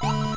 you